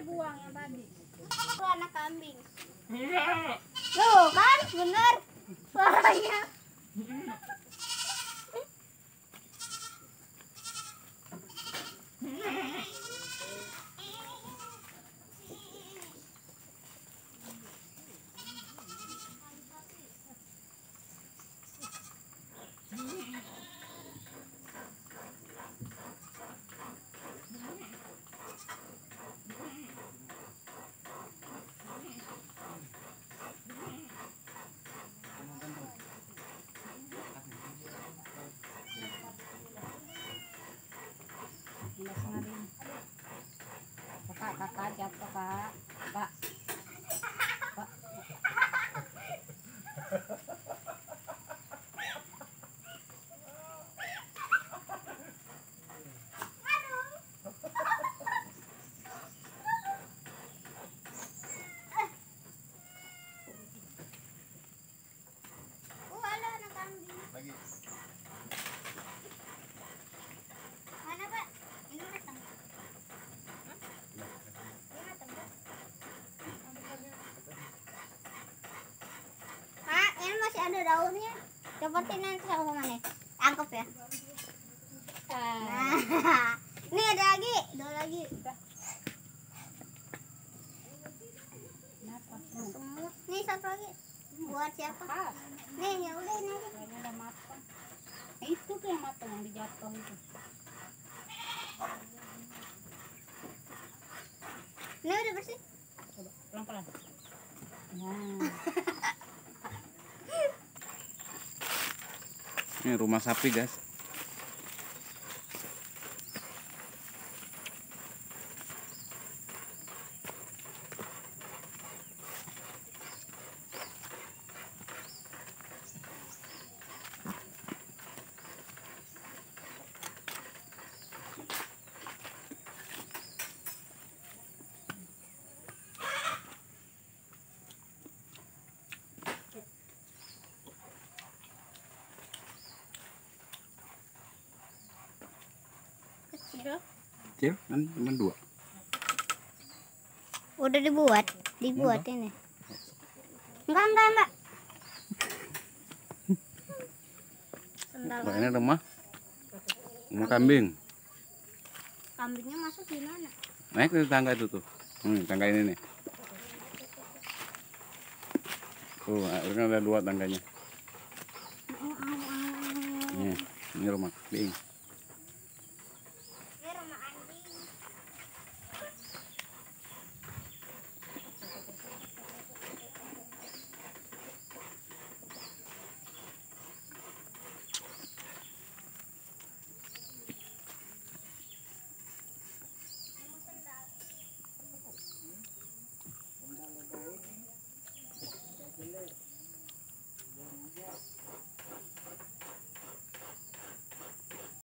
dibuang yang tadi. Itu anak kambing. Tuh kan bener suaranya. จับปะปะ daunnya. Copotin nanti sama mana? Angkep ya. Nah, ini ada lagi, dua lagi. Semut. Nih satu lagi. Buat siapa? Nih, ya udah ini udah matang itu tuh yang matang yang dijatuh itu Ini udah bersih. coba pelan pelan nah Ini rumah sapi, guys. Kecil. Kan cuma dua. Udah dibuat, dibuat ini. Enggak, enggak, enggak. Sendal ini rumah rumah kambing. kambingnya masuk di mana? Naik ke tangga itu tuh. Hmm, tangga ini nih. Tuh, kan ada dua tangganya. Nih, ini rumah kambing.